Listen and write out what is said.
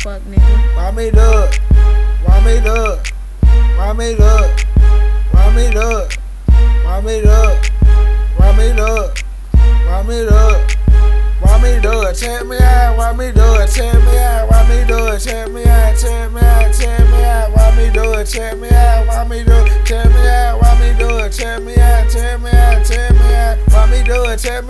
fuck, nigga. Why me up? Why me up? Why me up? Why me up? Why me up? Why me up? Why me up? Why me do it? Check me out. Why me do it? Check me out. Why me do it? Check me out. Check me out. Check me out. Why me do it? Check me out. Why me do it? Check me out. Why me do it? Check me out. Check me out. Check me out. Why me do it? Check me.